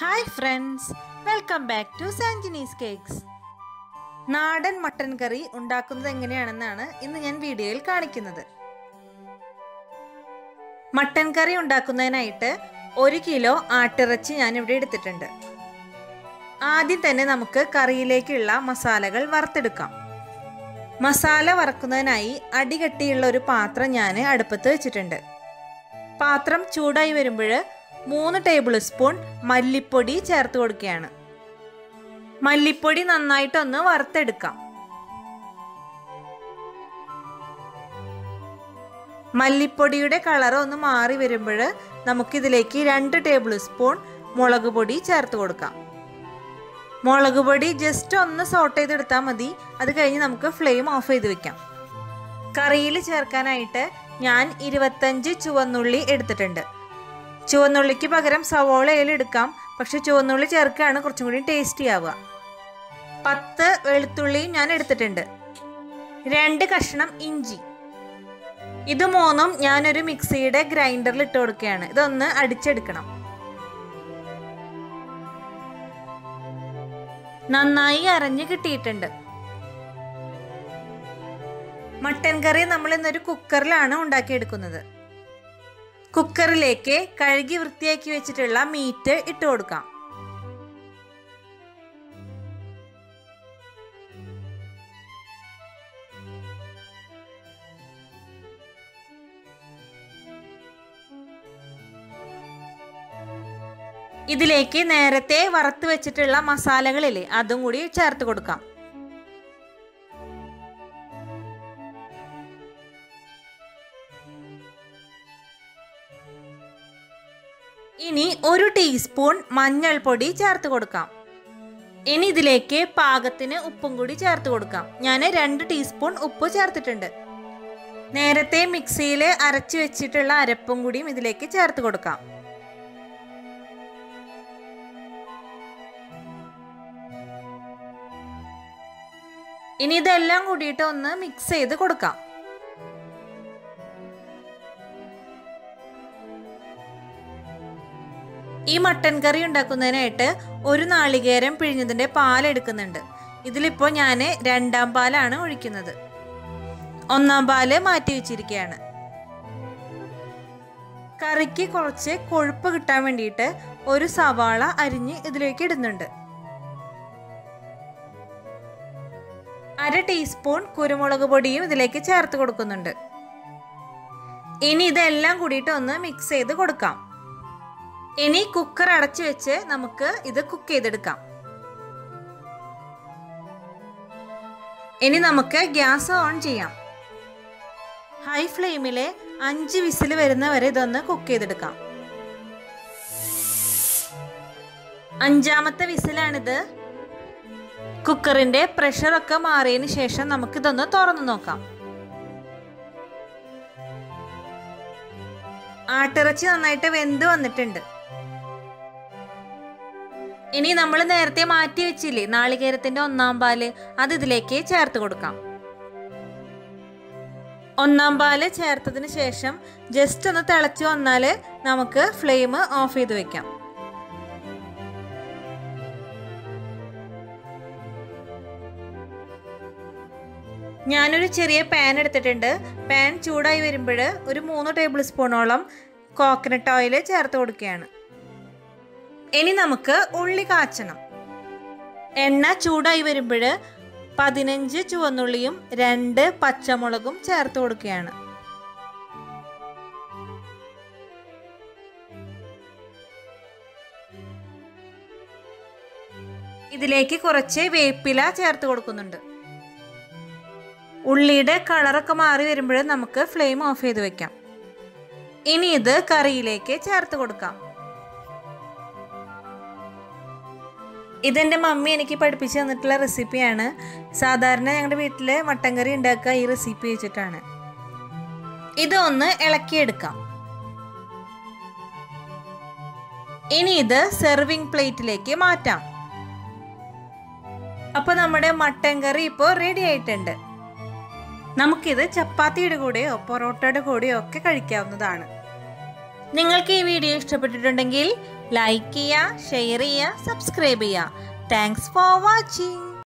Hi friends welcome back to സാഞ്ചിനീസ് cakes നാടൻ mutton കറി ഉണ്ടാക്കുന്നത് എങ്ങനെയാണെന്നാണ് ഇന്ന് ഞാൻ വീഡിയോയിൽ കാണിക്കുന്നത്. മട്ടൻ കറി ഉണ്ടാക്കുന്നതിനായിട്ട് ഒരു കിലോ ആട്ടിറച്ചി ഞാൻ ഇവിടെ എടുത്തിട്ടുണ്ട്. ആദ്യം തന്നെ നമുക്ക് കറിയിലേക്കുള്ള മസാലകൾ വറുത്തെടുക്കാം. മസാല വറക്കുന്നതിനായി അടികട്ടിയുള്ള ഒരു പാത്രം ഞാൻ അടുപ്പത്ത് വെച്ചിട്ടുണ്ട്. പാത്രം ചൂടായി വരുമ്പോൾ മൂന്ന് ടേബിൾ സ്പൂൺ മല്ലിപ്പൊടി ചേർത്ത് കൊടുക്കുകയാണ്. മല്ലിപ്പൊടി നന്നായിട്ടൊന്ന് വറുത്തെടുക്കാം. മല്ലിപ്പൊടിയുടെ കളർ ഒന്ന് മാറി വരുമ്പോൾ നമുക്കിതിലേക്ക് രണ്ട് ടേബിൾ സ്പൂൺ മുളക് പൊടി ചേർത്ത് കൊടുക്കാം. മുളക് പൊടി ജസ്റ്റ് ഒന്ന് സോട്ട് ചെയ്തെടുത്താൽ മതി. അത് കഴിഞ്ഞ് നമുക്ക് ഫ്ലെയിം ഓഫ് ചെയ്ത് വെക്കാം. കറിയിൽ ചേർക്കാനായിട്ട് ഞാൻ ഇരുപത്തഞ്ച് ചുവന്നുള്ളി എടുത്തിട്ടുണ്ട്. ചുവന്നുള്ളിക്ക് പകരം സവോളയിൽ എടുക്കാം. പക്ഷെ ചുവന്നുള്ളി ചേർക്കുകയാണ് കുറച്ചും കൂടി ടേസ്റ്റി ആവുക. പത്ത് വെളുത്തുള്ളിയും ഞാൻ എടുത്തിട്ടുണ്ട്. രണ്ട് കഷ്ണം ഇഞ്ചി. ഇത് മൂന്നും ഞാനൊരു മിക്സിയുടെ ഗ്രൈൻഡറിൽ ഇട്ട് കൊടുക്കുകയാണ്. ഇതൊന്ന് അടിച്ചെടുക്കണം. നന്നായി അരഞ്ഞു കിട്ടിയിട്ടുണ്ട്. മട്ടൻ കറി നമ്മൾ ഇന്നൊരു കുക്കറിലാണ് ഉണ്ടാക്കിയെടുക്കുന്നത്. കുക്കറിലേക്ക് കഴുകി വൃത്തിയാക്കി വെച്ചിട്ടുള്ള മീറ്റ് ഇട്ട് കൊടുക്കാം. ഇതിലേക്ക് നേരത്തെ വറുത്ത് വെച്ചിട്ടുള്ള മസാലകളില്ലേ അതും കൂടി ചേർത്ത് കൊടുക്കാം. ഇനി ഒരു ടീസ്പൂൺ മഞ്ഞൾപ്പൊടി ചേർത്ത് കൊടുക്കാം. ഇനി ഇതിലേക്ക് പാകത്തിന് ഉപ്പും കൂടി ചേർത്ത് കൊടുക്കാം. ഞാൻ രണ്ട് ടീസ്പൂൺ ഉപ്പ് ചേർത്തിട്ടുണ്ട്. നേരത്തെ മിക്സിയിൽ അരച്ചു വെച്ചിട്ടുള്ള അരപ്പും കൂടിയും ഇതിലേക്ക് ചേർത്ത് കൊടുക്കാം. ഇനി ഇതെല്ലാം കൂടിയിട്ട് ഒന്ന് മിക്സ് ചെയ്ത് കൊടുക്കാം. ഈ മട്ടൻ കറി ഉണ്ടാക്കുന്നതിനായിട്ട് ഒരു നാളികേരം പിഴിഞ്ഞതിന്റെ പാലെടുക്കുന്നുണ്ട് ഇതിലിപ്പോൾ ഞാൻ രണ്ടാം പാലാണ് ഒഴിക്കുന്നത്. ഒന്നാം പാൽ മാറ്റി വെച്ചിരിക്കുകയാണ്. കറിക്ക് കുറച്ച് കൊഴുപ്പ് കിട്ടാൻ വേണ്ടിയിട്ട് ഒരു സവാള അരിഞ്ഞ് ഇതിലേക്ക് ഇടുന്നുണ്ട്. അര ടീസ്പൂൺ കുരുമുളക് പൊടിയും ഇതിലേക്ക് ചേർത്ത് കൊടുക്കുന്നുണ്ട്. ഇനി ഇതെല്ലാം കൂടിയിട്ട് ഒന്ന് മിക്സ് ചെയ്ത് കൊടുക്കാം. ഇനി കുക്കർ അടച്ചു വെച്ച് നമുക്ക് ഇത് കുക്ക് ചെയ്തെടുക്കാം. ഇനി നമുക്ക് ഗ്യാസ് ഓൺ ചെയ്യാം. ഹൈ ഫ്ലെയിമിലെ അഞ്ച് വിസിൽ വരുന്ന വരെ ഇതൊന്ന് കുക്ക് ചെയ്തെടുക്കാം. അഞ്ചാമത്തെ വിസിലാണിത്. കുക്കറിന്റെ പ്രഷറൊക്കെ മാറിയതിന് ശേഷം നമുക്കിതൊന്ന് തുറന്നു നോക്കാം. ആട്ടിറച്ചി നന്നായിട്ട് വെന്ത് വന്നിട്ടുണ്ട്. ഇനി നമ്മൾ നേരത്തെ മാറ്റി വെച്ചില്ലേ നാളികേരത്തിന്റെ ഒന്നാം പാൽ? അത് ഇതിലേക്ക് ചേർത്ത് കൊടുക്കാം. ഒന്നാം പാൽ ചേർത്തതിന് ശേഷം ജസ്റ്റ് ഒന്ന് തിളച്ച് വന്നാൽ നമുക്ക് ഫ്ലെയിം ഓഫ് ചെയ്ത് വെക്കാം. ഞാനൊരു ചെറിയ പാൻ എടുത്തിട്ടുണ്ട്. പാൻ ചൂടായി വരുമ്പോൾ ഒരു മൂന്ന് ടേബിൾ സ്പൂണോളം കോക്കനട്ട് ഓയിൽ ചേർത്ത് കൊടുക്കുകയാണ്. ഇനി നമുക്ക് ഉള്ളി കാച്ചണം. എണ്ണ ചൂടായി വരുമ്പോൾ പതിനഞ്ച് ചുവന്നുള്ളിയും രണ്ട് പച്ചമുളകും ചേർത്ത് കൊടുക്കുകയാണ്. ഇതിലേക്ക് കുറച്ച് വേപ്പില ചേർത്ത് കൊടുക്കുന്നുണ്ട്. ഉള്ളിയുടെ കളറൊക്കെ മാറി വരുമ്പോൾ നമുക്ക് ഫ്ലെയിം ഓഫ് ചെയ്ത് വെക്കാം. ഇനി ഇത് കറിയിലേക്ക് ചേർത്ത് കൊടുക്കാം. ഇതെന്റെ മമ്മി എനിക്ക് പഠിപ്പിച്ച് തന്നിട്ടുള്ള റെസിപ്പിയാണ്. സാധാരണ ഞങ്ങളുടെ വീട്ടിൽ മട്ടൻ കറി ഉണ്ടാക്കുക ഈ റെസിപ്പി വെച്ചിട്ടാണ്. ഇതൊന്ന് ഇളക്കിയെടുക്കാം. ഇനി ഇത് സെർവിങ് പ്ലേറ്റിലേക്ക് മാറ്റാം. അപ്പോൾ നമ്മുടെ മട്ടൻ കറി ഇപ്പോൾ റെഡി ആയിട്ടുണ്ട്. നമുക്കിത് ചപ്പാത്തിയുടെ കൂടെയോ പൊറോട്ടയുടെ കൂടെയോ ഒക്കെ കഴിക്കാവുന്നതാണ്. നിങ്ങൾക്ക് ഈ വീഡിയോ ഇഷ്ടപ്പെട്ടിട്ടുണ്ടെങ്കിൽ ലൈക്ക് ചെയ്യുക ഷെയർ ചെയ്യുക സബ്സ്ക്രൈബ് ചെയ്യുക. Thanks for watching